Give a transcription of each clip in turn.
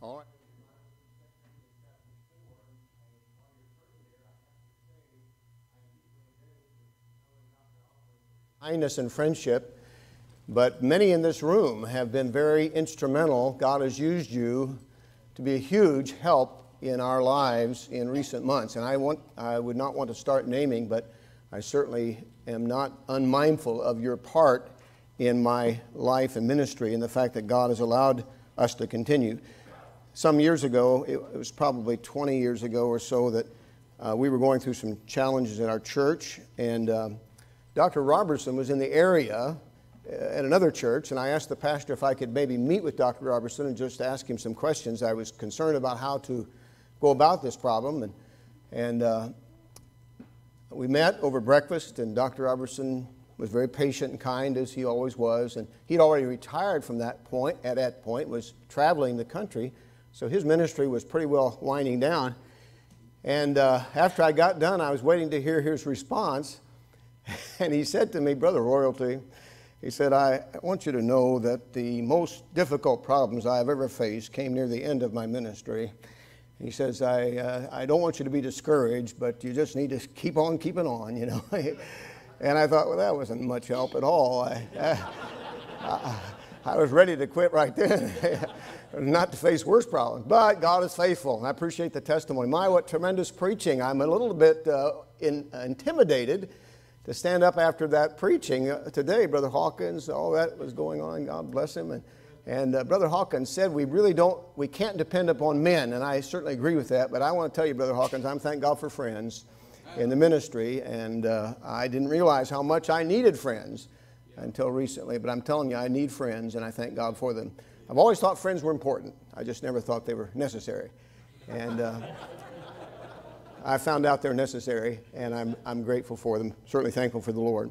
All right. Kindness and friendship, but many in this room have been very instrumental. God has used you to be a huge help in our lives in recent months. And I, want, I would not want to start naming, but I certainly am not unmindful of your part in my life and ministry and the fact that God has allowed us to continue. Some years ago, it, was probably 20 years ago or so, that uh, we were going through some challenges in our church, and uh, Dr. Robertson was in the area uh, at another church, and I asked the pastor if I could maybe meet with Dr. Robertson and just ask him some questions. I was concerned about how to go about this problem, and, and uh, we met over breakfast, and Dr. Robertson was very patient and kind as he always was. And he'd already retired from that point, at that point, was traveling the country. So his ministry was pretty well winding down. And uh, after I got done, I was waiting to hear his response. And he said to me, Brother Royalty, he said, I want you to know that the most difficult problems I've ever faced came near the end of my ministry. He says, I, uh, I don't want you to be discouraged, but you just need to keep on keeping on, you know. and I thought, well, that wasn't much help at all. I, I, I was ready to quit right then, not to face worse problems. But God is faithful, and I appreciate the testimony. My, what tremendous preaching. I'm a little bit uh, in, uh, intimidated to stand up after that preaching uh, today. Brother Hawkins, all that was going on, God bless him. And, and uh, Brother Hawkins said we really don't, we can't depend upon men, and I certainly agree with that. But I want to tell you, Brother Hawkins, I'm thank God for friends in the ministry, and uh, I didn't realize how much I needed friends until recently. But I'm telling you, I need friends, and I thank God for them. I've always thought friends were important. I just never thought they were necessary, and uh, I found out they're necessary, and I'm I'm grateful for them. Certainly thankful for the Lord.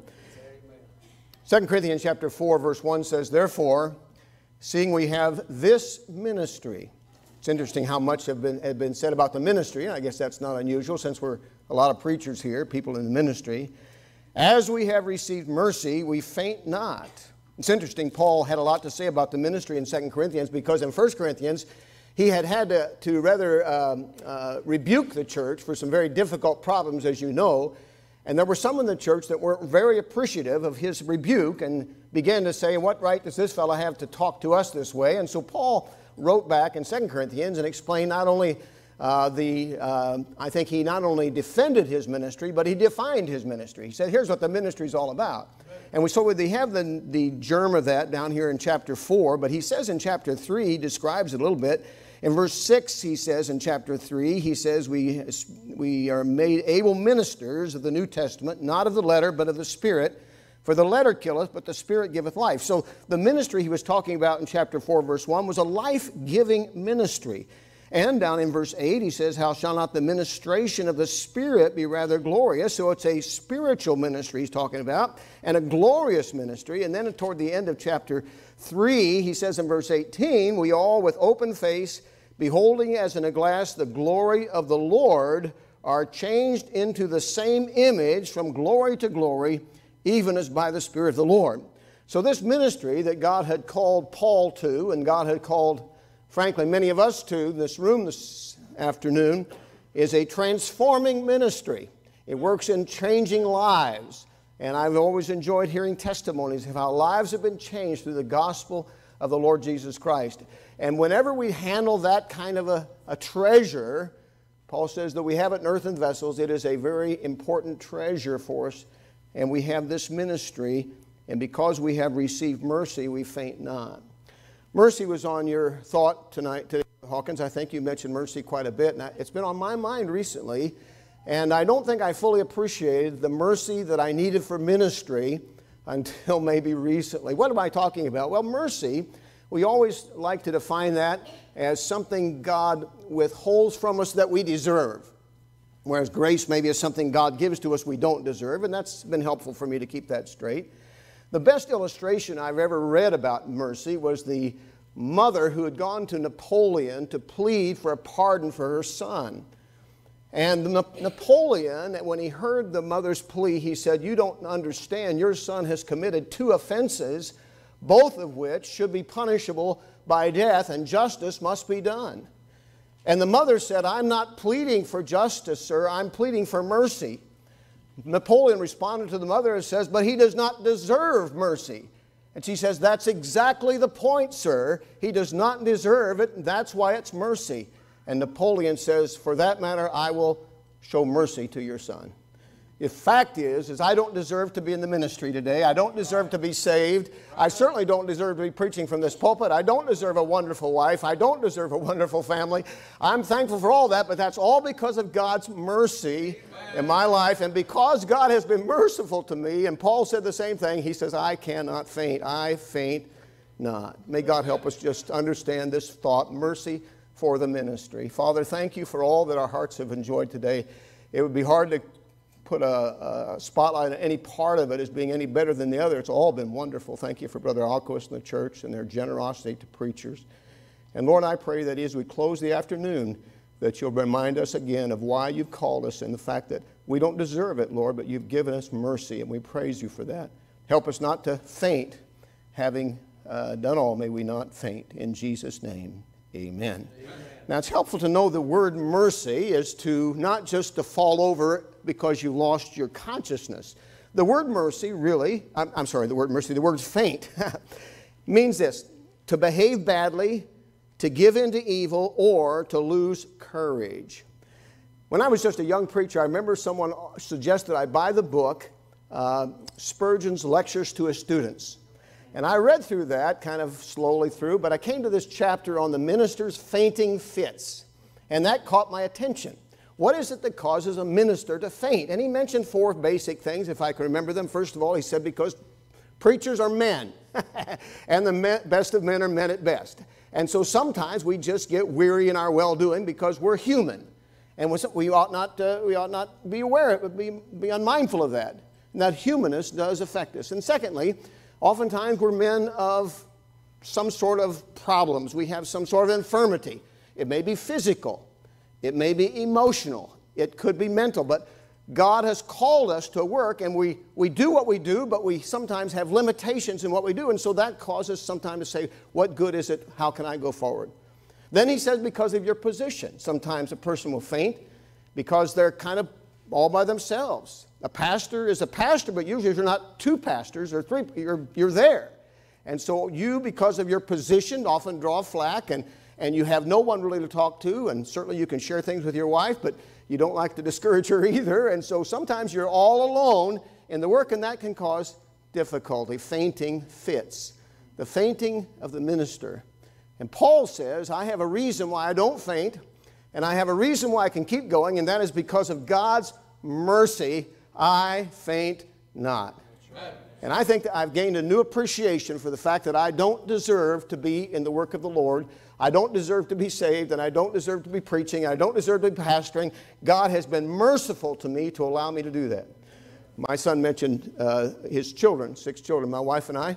Second Corinthians chapter four, verse one says, "Therefore." seeing we have this ministry. It's interesting how much have been, have been said about the ministry, and I guess that's not unusual since we're a lot of preachers here, people in the ministry. As we have received mercy, we faint not. It's interesting, Paul had a lot to say about the ministry in 2 Corinthians because in 1 Corinthians, he had had to, to rather um, uh, rebuke the church for some very difficult problems, as you know. And there were some in the church that weren't very appreciative of his rebuke and began to say, What right does this fellow have to talk to us this way? And so Paul wrote back in 2 Corinthians and explained not only uh, the, uh, I think he not only defended his ministry, but he defined his ministry. He said, Here's what the ministry is all about. And we, so we have the, the germ of that down here in chapter 4, but he says in chapter 3, he describes it a little bit. In verse 6, he says in chapter 3, he says, we, we are made able ministers of the New Testament, not of the letter, but of the Spirit. For the letter killeth, but the Spirit giveth life. So the ministry he was talking about in chapter 4, verse 1 was a life giving ministry. And down in verse 8, he says, How shall not the ministration of the Spirit be rather glorious? So it's a spiritual ministry he's talking about, and a glorious ministry. And then toward the end of chapter 3, he says in verse 18, We all with open face, beholding as in a glass the glory of the Lord, are changed into the same image from glory to glory, even as by the Spirit of the Lord. So, this ministry that God had called Paul to, and God had called, frankly, many of us too, in this room this afternoon, is a transforming ministry. It works in changing lives. And I've always enjoyed hearing testimonies of how lives have been changed through the gospel of the Lord Jesus Christ. And whenever we handle that kind of a, a treasure, Paul says that we have it in earthen vessels, it is a very important treasure for us. And we have this ministry, and because we have received mercy, we faint not. Mercy was on your thought tonight, today, Hawkins. I think you mentioned mercy quite a bit. And it's been on my mind recently and I don't think I fully appreciated the mercy that I needed for ministry until maybe recently. What am I talking about? Well, mercy, we always like to define that as something God withholds from us that we deserve. Whereas grace maybe is something God gives to us we don't deserve, and that's been helpful for me to keep that straight. The best illustration I've ever read about mercy was the mother who had gone to Napoleon to plead for a pardon for her son. And Napoleon, when he heard the mother's plea, he said, You don't understand. Your son has committed two offenses, both of which should be punishable by death, and justice must be done. And the mother said, I'm not pleading for justice, sir, I'm pleading for mercy. Napoleon responded to the mother and says, But he does not deserve mercy. And she says, That's exactly the point, sir. He does not deserve it, and that's why it's mercy. And Napoleon says, For that matter, I will show mercy to your son. The fact is, is I don't deserve to be in the ministry today. I don't deserve to be saved. I certainly don't deserve to be preaching from this pulpit. I don't deserve a wonderful wife. I don't deserve a wonderful family. I'm thankful for all that, but that's all because of God's mercy in my life. And because God has been merciful to me, and Paul said the same thing, he says, I cannot faint. I faint not. May God help us just understand this thought mercy for the ministry. Father, thank you for all that our hearts have enjoyed today. It would be hard to put a, a, spotlight on any part of it as being any better than the other. It's all been wonderful. Thank you for Brother Alquist and the church and their generosity to preachers. And Lord, I pray that as we close the afternoon, that you'll remind us again of why you've called us and the fact that we don't deserve it, Lord, but you've given us mercy, and we praise you for that. Help us not to faint, having uh, done all, may we not faint. In Jesus' name, amen. amen. Now, it's helpful to know the word mercy is to not just to fall over because you lost your consciousness. The word mercy really, I'm, I'm sorry, the word mercy, the word faint, means this to behave badly, to give in to evil, or to lose courage. When I was just a young preacher, I remember someone suggested I buy the book, uh, Spurgeon's Lectures to His Students. And I read through that kind of slowly through, but I came to this chapter on the minister's fainting fits. And that caught my attention. What is it that causes a minister to faint? And he mentioned four basic things, if I can remember them. First of all, he said, because preachers are men, and the best of men are men at best. And so sometimes we just get weary in our well doing because we're human. And we ought not, uh, we ought not be aware, be, be unmindful of that. And that humanness does affect us. And secondly, oftentimes we're men of some sort of problems. We have some sort of infirmity. It may be physical, it may be emotional, it could be mental, but God has called us to work and we, we do what we do, but we sometimes have limitations in what we do. And so that causes sometimes to say, What good is it? How can I go forward? Then he says, Because of your position. Sometimes a person will faint because they're kind of all by themselves. A pastor is a pastor, but usually you're not two pastors or three, you're, you're there. And so you, because of your position, often draw flack and and you have no one really to talk to, and certainly you can share things with your wife, but you don't like to discourage her either. And so sometimes you're all alone in the work, and that can cause difficulty, fainting fits. The fainting of the minister. And Paul says, I have a reason why I don't faint, and I have a reason why I can keep going, and that is because of God's mercy, I faint not. And I think that I've gained a new appreciation for the fact that I don't deserve to be in the work of the Lord. I don't deserve to be saved, and I don't deserve to be preaching, I don't deserve to be pastoring. God has been merciful to me to allow me to do that. My son mentioned uh, his children, six children. My wife and I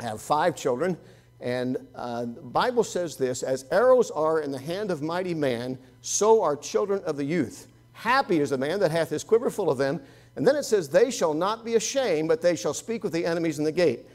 have five children. And uh, the Bible says this As arrows are in the hand of mighty man, so are children of the youth. Happy is the man that hath his quiver full of them. And then it says, They shall not be ashamed, but they shall speak with the enemies in the gate.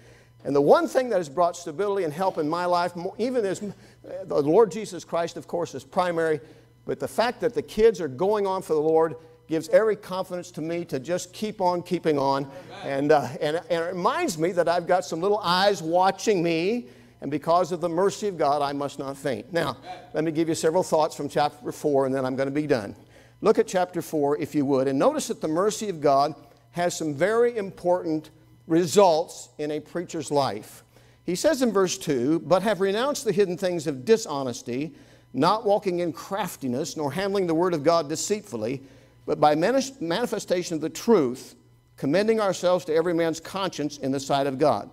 And the one thing that has brought stability and help in my life, even as the Lord Jesus Christ, of course, is primary, but the fact that the kids are going on for the Lord gives every confidence to me to just keep on keeping on. And, uh, and, and it reminds me that I've got some little eyes watching me, and because of the mercy of God, I must not faint. Now, let me give you several thoughts from chapter 4, and then I'm going to be done. Look at chapter 4, if you would, and notice that the mercy of God has some very important results in a preacher's life. He says in verse 2 But have renounced the hidden things of dishonesty, not walking in craftiness, nor handling the word of God deceitfully, but by manifestation of the truth, commending ourselves to every man's conscience in the sight of God.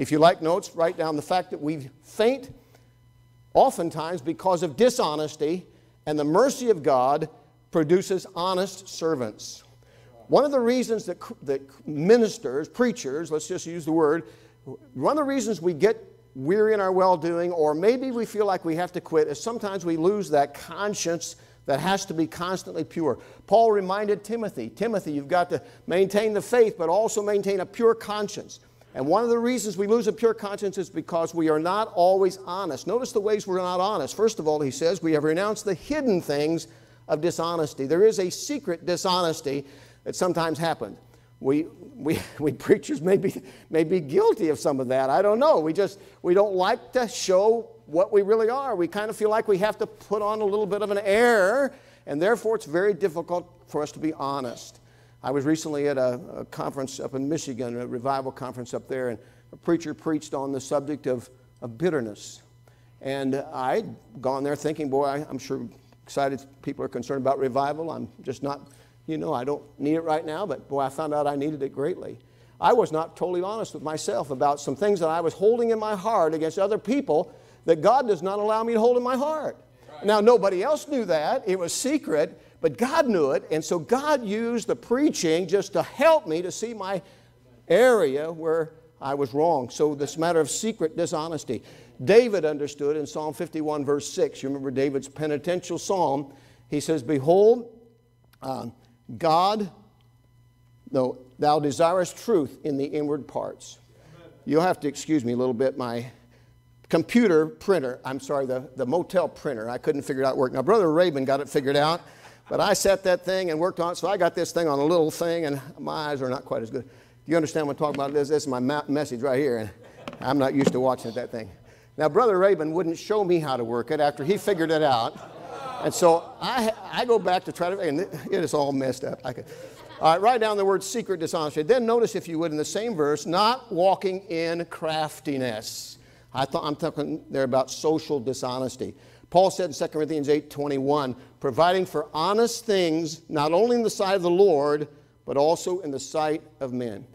If you like notes, write down the fact that we faint oftentimes because of dishonesty, and the mercy of God produces honest servants. One of the reasons that, that ministers, preachers, let's just use the word, one of the reasons we get weary in our well doing, or maybe we feel like we have to quit, is sometimes we lose that conscience that has to be constantly pure. Paul reminded Timothy Timothy, you've got to maintain the faith, but also maintain a pure conscience. And one of the reasons we lose a pure conscience is because we are not always honest. Notice the ways we're not honest. First of all, he says, we have renounced the hidden things of dishonesty. There is a secret dishonesty that sometimes happens. We, we, we preachers may be, may be guilty of some of that. I don't know. We just, we don't like to show what we really are. We kind of feel like we have to put on a little bit of an air, and therefore it's very difficult for us to be honest. I was recently at a, a conference up in Michigan, a revival conference up there, and a preacher preached on the subject of, of bitterness. And I'd gone there thinking, boy, I, I'm sure excited people are concerned about revival. I'm just not, you know, I don't need it right now, but boy, I found out I needed it greatly. I was not totally honest with myself about some things that I was holding in my heart against other people that God does not allow me to hold in my heart. Now, nobody else knew that. It was secret. But God knew it, and so God used the preaching just to help me to see my area where I was wrong. So, this matter of secret dishonesty. David understood in Psalm 51, verse 6. You remember David's penitential psalm. He says, Behold, uh, God, thou desirest truth in the inward parts. You'll have to excuse me a little bit. My computer printer, I'm sorry, the, the motel printer, I couldn't figure it out work. Now, Brother Raven got it figured out. But I set that thing and worked on it, so I got this thing on a little thing, and my eyes are not quite as good. Do you understand what I'm talking about? This, this is my message right here, and I'm not used to watching that thing. Now, Brother Raven wouldn't show me how to work it after he figured it out. And so I, I go back to try to, and it is all messed up. I could, all right, write down the word secret dishonesty. Then notice, if you would, in the same verse, not walking in craftiness. I thought, I'm talking there about social dishonesty. Paul said in 2 Corinthians 8 21, providing for honest things, not only in the sight of the Lord, but also in the sight of men.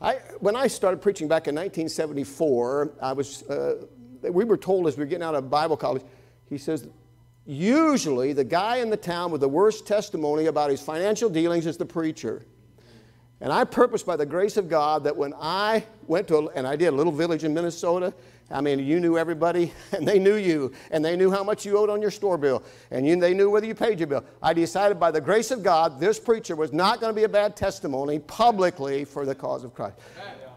I, when I started preaching back in 1974, I was, uh, we were told as we were getting out of Bible college, he says, usually the guy in the town with the worst testimony about his financial dealings is the preacher. And I purposed by the grace of God that when I went to, a, and I did a little village in Minnesota, I mean, you knew everybody, and they knew you, and they knew how much you owed on your store bill, and you, they knew whether you paid your bill. I decided by the grace of God, this preacher was not going to be a bad testimony publicly for the cause of Christ.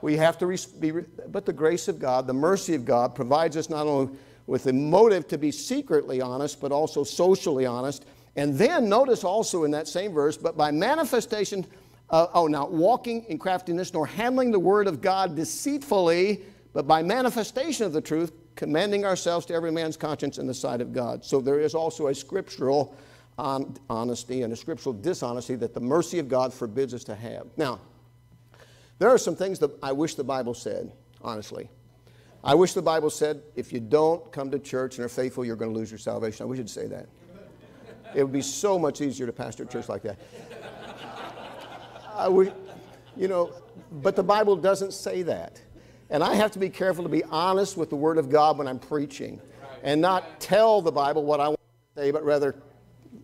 We have to be, but the grace of God, the mercy of God, provides us not only with the motive to be secretly honest, but also socially honest. And then notice also in that same verse, but by manifestation uh, oh, not walking in craftiness, nor handling the word of God deceitfully, but by manifestation of the truth, commending ourselves to every man's conscience in the sight of God. So there is also a scriptural on, honesty and a scriptural dishonesty that the mercy of God forbids us to have. Now, there are some things that I wish the Bible said, honestly. I wish the Bible said, if you don't come to church and are faithful, you're going to lose your salvation. I wish it'd say that. It would be so much easier to pastor a church like that. I you know, but the Bible doesn't say that. And I have to be careful to be honest with the Word of God when I'm preaching and not tell the Bible what I want to say, but rather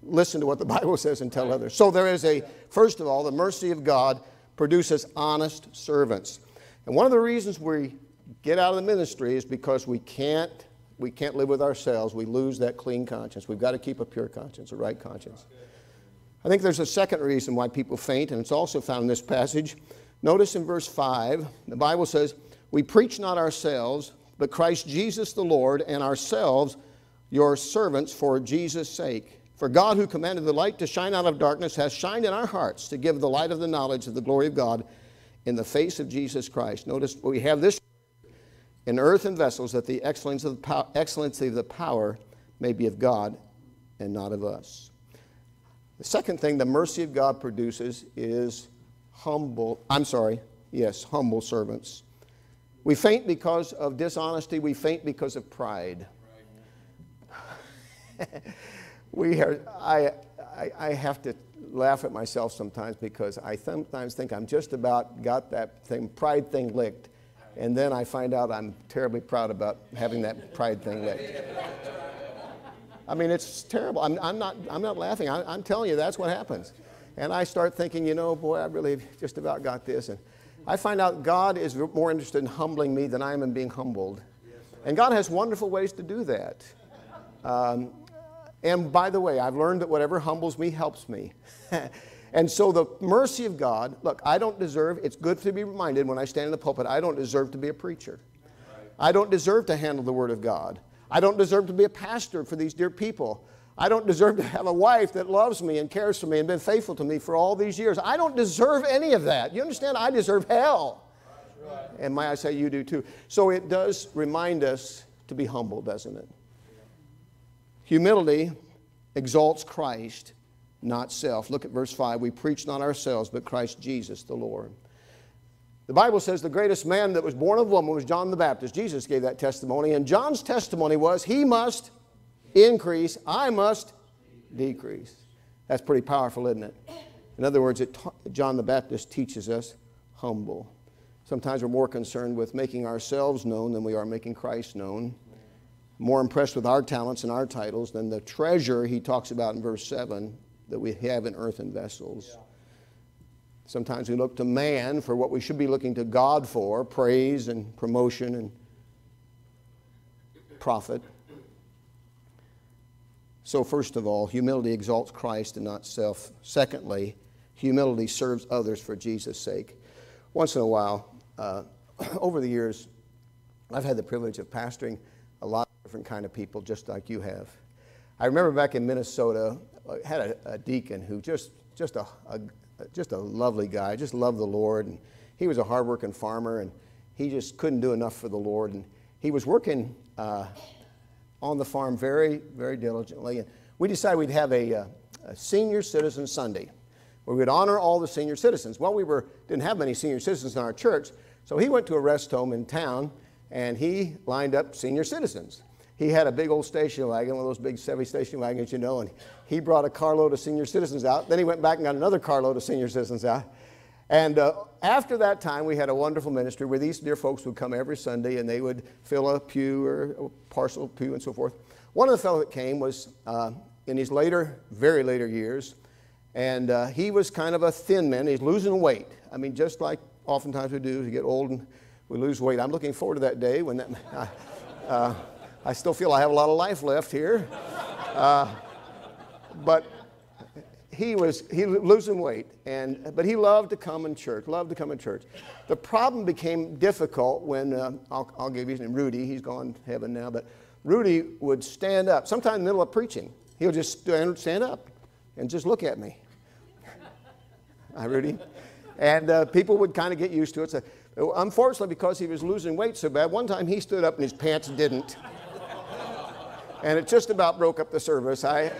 listen to what the Bible says and tell others. So there is a, first of all, the mercy of God produces honest servants. And one of the reasons we get out of the ministry is because we can't we can't live with ourselves. We lose that clean conscience. We've got to keep a pure conscience, a right conscience. I think there's a second reason why people faint, and it's also found in this passage. Notice in verse 5, the Bible says, We preach not ourselves, but Christ Jesus the Lord, and ourselves your servants for Jesus' sake. For God, who commanded the light to shine out of darkness, has shined in our hearts to give the light of the knowledge of the glory of God in the face of Jesus Christ. Notice we have this in earthen vessels that the excellency of the, pow- excellency of the power may be of God and not of us. The second thing the mercy of God produces is humble, I'm sorry, yes, humble servants. We faint because of dishonesty, we faint because of pride. we are, I, I, I, have to laugh at myself sometimes because I sometimes think I'm just about got that thing, pride thing licked. And then I find out I'm terribly proud about having that pride thing licked. I mean, it's terrible. I'm, I'm, not, I'm not laughing. I, am telling you, that's what happens. And I start thinking, you know, boy, I really just about got this. And I find out God is more interested in humbling me than I am in being humbled. And God has wonderful ways to do that. Um, and by the way, I've learned that whatever humbles me helps me. And so the mercy of God, look, I don't deserve, it's good to be reminded when I stand in the pulpit, I don't deserve to be a preacher. I don't deserve to handle the Word of God. I don't deserve to be a pastor for these dear people. I don't deserve to have a wife that loves me and cares for me and been faithful to me for all these years. I don't deserve any of that. You understand? I deserve hell. And may I say you do too. So it does remind us to be humble, doesn't it? Humility exalts Christ, not self. Look at verse 5. We preach not ourselves, but Christ Jesus the Lord. The Bible says the greatest man that was born of woman was John the Baptist. Jesus gave that testimony, and John's testimony was, He must increase, I must decrease. That's pretty powerful, isn't it? In other words, it, John the Baptist teaches us humble. Sometimes we're more concerned with making ourselves known than we are making Christ known. More impressed with our talents and our titles than the treasure he talks about in verse 7 that we have in earthen vessels. Yeah. Sometimes we look to man for what we should be looking to God for praise and promotion and profit. So, first of all, humility exalts Christ and not self. Secondly, humility serves others for Jesus' sake. Once in a while, uh, over the years, I've had the privilege of pastoring a lot of different kind of people, just like you have. I remember back in Minnesota, I had a, a deacon who just, just a, a, just a lovely guy, just loved the Lord. And he was a hardworking farmer, and he just couldn't do enough for the Lord. And he was working uh, on the farm very, very diligently. And we decided we'd have a, uh, a senior citizen Sunday where we'd honor all the senior citizens. Well, we were, didn't have many senior citizens in our church, so he went to a rest home in town and he lined up senior citizens. He had a big old station wagon, one of those big Chevy station wagons, you know, and he brought a carload of senior citizens out. Then he went back and got another carload of senior citizens out. And uh, after that time, we had a wonderful ministry where these dear folks would come every Sunday and they would fill a pew or a parcel pew and so forth. One of the fellows that came was uh, in his later, very later years, and uh, he was kind of a thin man. He's losing weight. I mean, just like oftentimes we do as we get old and we lose weight. I'm looking forward to that day when that. I still feel I have a lot of life left here. Uh, but he was he losing weight, and but he loved to come in church. Loved to come in church. The problem became difficult when uh, I'll, I'll give you his name, Rudy. He's gone to heaven now, but Rudy would stand up. Sometime in the middle of preaching, he'll just stand up and just look at me. Hi, Rudy. And uh, people would kind of get used to it. So, unfortunately, because he was losing weight so bad, one time he stood up and his pants didn't and it just about broke up the service. I,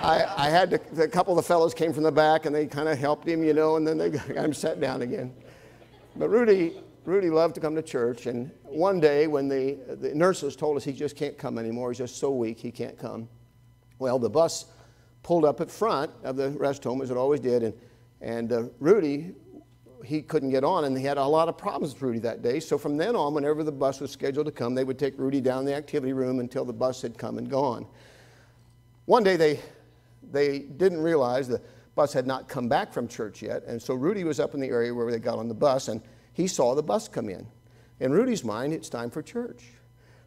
I, I had to, a couple of the fellows came from the back and they kind of helped him, you know, and then they got him sat down again. But Rudy, Rudy loved to come to church, and one day when the, the nurses told us he just can't come anymore, he's just so weak, he can't come. Well, the bus pulled up at front of the rest home, as it always did, and, and uh, Rudy he couldn't get on, and he had a lot of problems with Rudy that day. So from then on, whenever the bus was scheduled to come, they would take Rudy down the activity room until the bus had come and gone. One day they, they didn't realize the bus had not come back from church yet, and so Rudy was up in the area where they got on the bus, and he saw the bus come in. In Rudy's mind, it's time for church.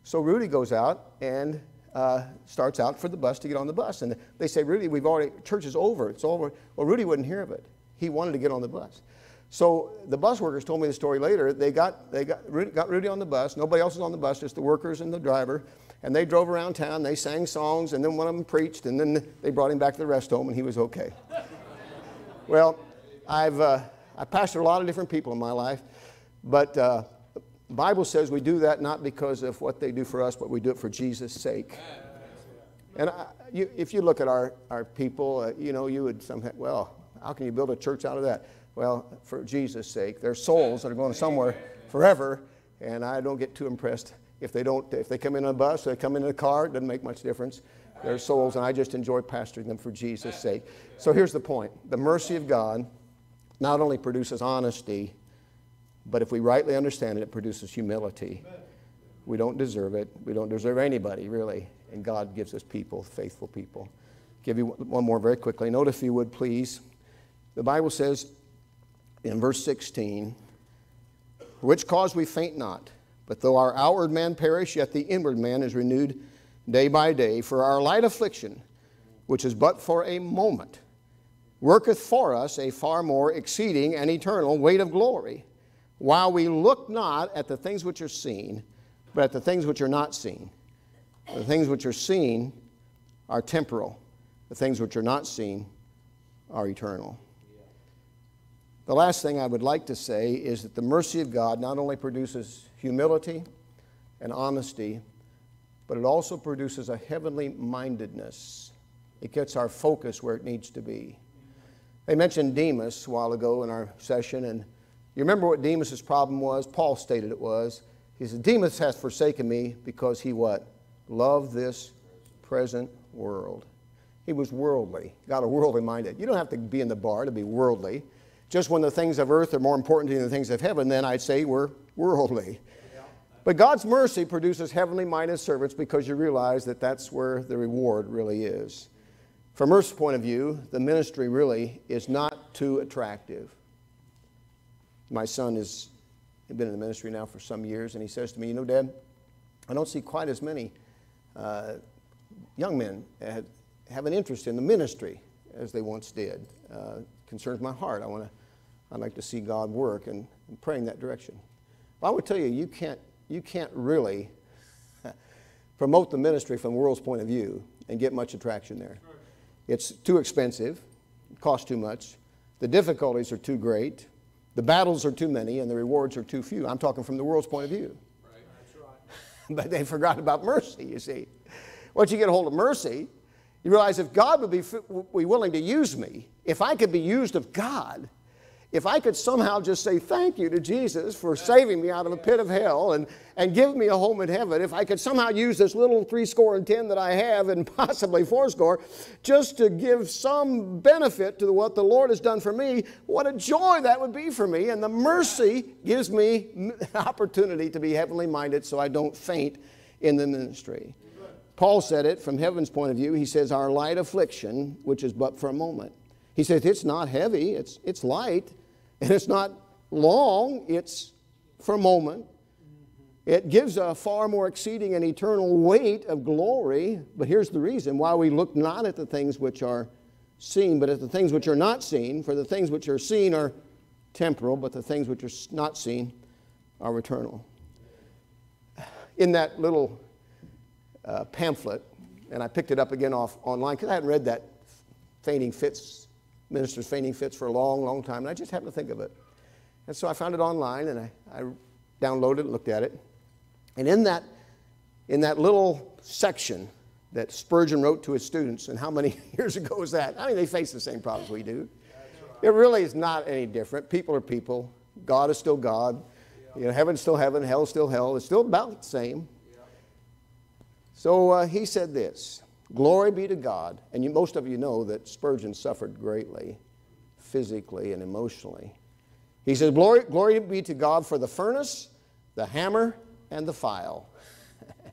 So Rudy goes out and uh, starts out for the bus to get on the bus. And they say, Rudy, we've already, church is over. It's over. Well, Rudy wouldn't hear of it. He wanted to get on the bus. So the bus workers told me the story later. They got, they got, Rudy, got Rudy on the bus. Nobody else was on the bus, just the workers and the driver. And they drove around town. They sang songs, and then one of them preached, and then they brought him back to the rest home, and he was okay. well, I've uh, I pastored a lot of different people in my life, but uh, the Bible says we do that not because of what they do for us, but we do it for Jesus' sake. And I, you, if you look at our, our people, uh, you know, you would somehow, well, how can you build a church out of that? Well, for Jesus' sake, they're souls that are going somewhere forever, and I don't get too impressed if they don't. If they come in on a bus, they come in a car, it doesn't make much difference. They're souls, and I just enjoy pastoring them for Jesus' sake. So here's the point: the mercy of God not only produces honesty, but if we rightly understand it, it produces humility. We don't deserve it. We don't deserve anybody, really. And God gives us people, faithful people. Give you one more very quickly. Note, if you would, please. The Bible says, in verse 16, for which cause we faint not. But though our outward man perish, yet the inward man is renewed day by day. For our light affliction, which is but for a moment, worketh for us a far more exceeding and eternal weight of glory, while we look not at the things which are seen, but at the things which are not seen. The things which are seen are temporal, the things which are not seen are eternal. The last thing I would like to say is that the mercy of God not only produces humility and honesty, but it also produces a heavenly mindedness. It gets our focus where it needs to be. I mentioned Demas a while ago in our session, and you remember what Demas' problem was? Paul stated it was. He said, Demas has forsaken me because he what? Loved this present world. He was worldly, got a worldly minded. You don't have to be in the bar to be worldly. Just when the things of earth are more important to you than the things of heaven, then I'd say we're worldly. But God's mercy produces heavenly minded servants because you realize that that's where the reward really is. From Earth's point of view, the ministry really is not too attractive. My son has been in the ministry now for some years, and he says to me, You know, Dad, I don't see quite as many uh, young men have an interest in the ministry as they once did. Uh, concerns my heart. I want to, I'd like to see God work and, and praying that direction. But I would tell you, you can't, you can't really promote the ministry from the world's point of view and get much attraction there. It's too expensive, it costs too much, the difficulties are too great, the battles are too many, and the rewards are too few. I'm talking from the world's point of view. Right. Right. but they forgot about mercy, you see. Once you get a hold of mercy, you realize if God would be, be willing to use me, if I could be used of God, if I could somehow just say thank you to Jesus for saving me out of a pit of hell and, and give me a home in heaven, if I could somehow use this little three score and ten that I have and possibly four score just to give some benefit to what the Lord has done for me, what a joy that would be for me. And the mercy gives me an opportunity to be heavenly minded so I don't faint in the ministry. Paul said it from heaven's point of view. He says, Our light affliction, which is but for a moment. He says, It's not heavy, it's, it's light, and it's not long, it's for a moment. It gives a far more exceeding and eternal weight of glory. But here's the reason why we look not at the things which are seen, but at the things which are not seen. For the things which are seen are temporal, but the things which are not seen are eternal. In that little uh, pamphlet, and I picked it up again off online because I hadn't read that fainting fits, ministers fainting fits for a long, long time, and I just happened to think of it. And so I found it online and I, I downloaded it, looked at it. And in that, in that little section that Spurgeon wrote to his students, and how many years ago was that? I mean, they face the same problems we do. It really is not any different. People are people. God is still God. You know, heaven's still heaven, hell's still hell. It's still about the same. So uh, he said this Glory be to God. And you, most of you know that Spurgeon suffered greatly, physically and emotionally. He says, Glory, glory be to God for the furnace, the hammer, and the file.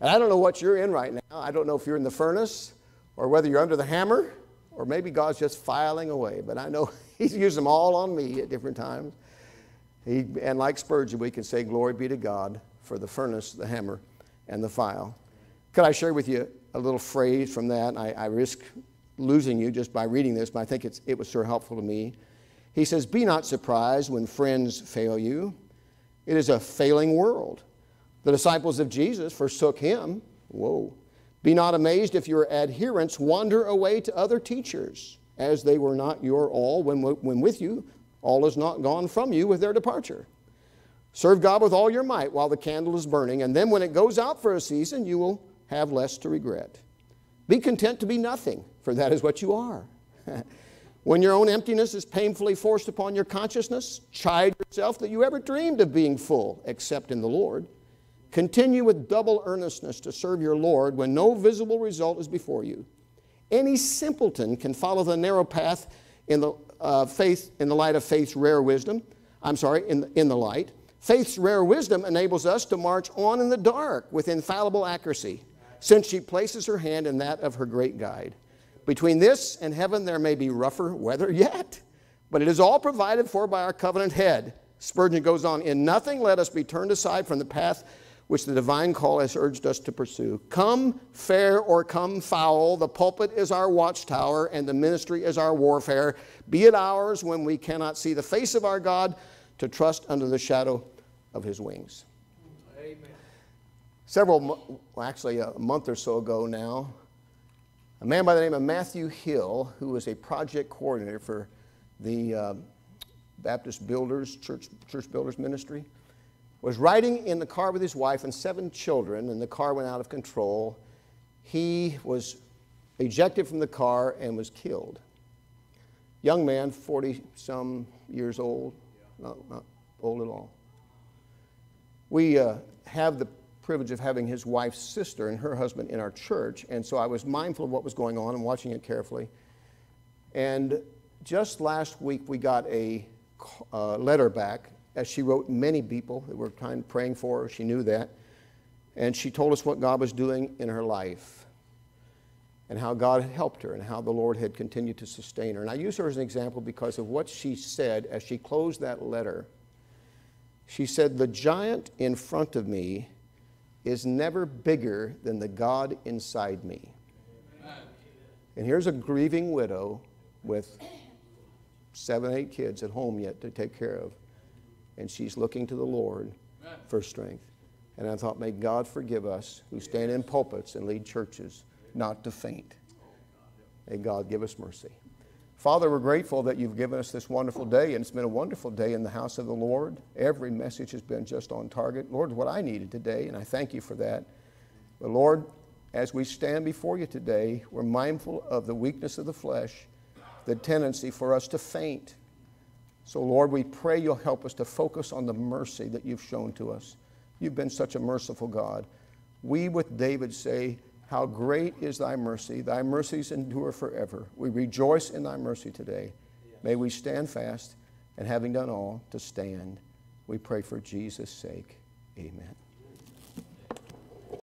and I don't know what you're in right now. I don't know if you're in the furnace or whether you're under the hammer or maybe God's just filing away. But I know He's used them all on me at different times. He, and like Spurgeon, we can say, Glory be to God for the furnace, the hammer, and the file. Could I share with you a little phrase from that? I, I risk losing you just by reading this, but I think it was so helpful to me. He says, Be not surprised when friends fail you. It is a failing world. The disciples of Jesus forsook him. Whoa. Be not amazed if your adherents wander away to other teachers, as they were not your all when, when with you, all is not gone from you with their departure. Serve God with all your might while the candle is burning, and then when it goes out for a season, you will have less to regret. Be content to be nothing, for that is what you are. when your own emptiness is painfully forced upon your consciousness, chide yourself that you ever dreamed of being full, except in the Lord. Continue with double earnestness to serve your Lord when no visible result is before you. Any simpleton can follow the narrow path in the uh, faith in the light of faith's rare wisdom. I'm sorry, in the, in the light. Faith's rare wisdom enables us to march on in the dark with infallible accuracy since she places her hand in that of her great guide. Between this and heaven, there may be rougher weather yet, but it is all provided for by our covenant head. Spurgeon goes on In nothing let us be turned aside from the path which the divine call has urged us to pursue. Come fair or come foul, the pulpit is our watchtower and the ministry is our warfare. Be it ours when we cannot see the face of our God to trust under the shadow of his wings. Several, well, actually, a month or so ago now, a man by the name of Matthew Hill, who was a project coordinator for the uh, Baptist Builders, Church, Church Builders Ministry, was riding in the car with his wife and seven children, and the car went out of control. He was ejected from the car and was killed. Young man, 40 some years old, not, not old at all. We uh, have the privilege of having his wife's sister and her husband in our church, and so I was mindful of what was going on and watching it carefully. And just last week, we got a uh, letter back as she wrote many people that were kind of praying for her. She knew that. And she told us what God was doing in her life and how God had helped her and how the Lord had continued to sustain her. And I use her as an example because of what she said as she closed that letter. She said, The giant in front of me is never bigger than the God inside me. And here's a grieving widow with seven, eight kids at home yet to take care of and she's looking to the Lord for strength. And I thought, may God forgive us who stand in pulpits and lead churches not to faint. May God give us mercy. Father, we're grateful that you've given us this wonderful day, and it's been a wonderful day in the house of the Lord. Every message has been just on target. Lord, what I needed today, and I thank you for that. But Lord, as we stand before you today, we're mindful of the weakness of the flesh, the tendency for us to faint so, Lord, we pray you'll help us to focus on the mercy that you've shown to us. You've been such a merciful God. We, with David, say, How great is thy mercy! Thy mercies endure forever. We rejoice in thy mercy today. May we stand fast, and having done all, to stand. We pray for Jesus' sake. Amen.